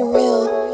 surreal.